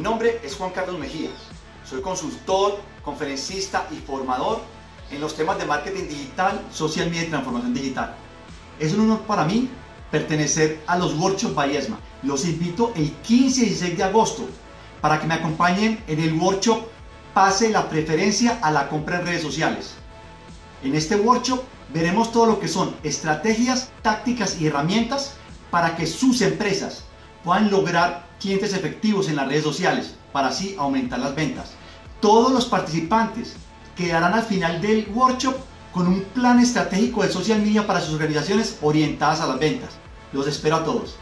Mi nombre es Juan Carlos Mejía. Soy consultor, conferencista y formador en los temas de marketing digital, social media y transformación digital. Es un honor para mí pertenecer a los Workshops by ESMA. Los invito el 15 y 16 de agosto para que me acompañen en el workshop Pase la preferencia a la compra en redes sociales. En este workshop veremos todo lo que son estrategias, tácticas y herramientas para que sus empresas puedan lograr clientes efectivos en las redes sociales para así aumentar las ventas. Todos los participantes quedarán al final del workshop con un plan estratégico de social media para sus organizaciones orientadas a las ventas. Los espero a todos.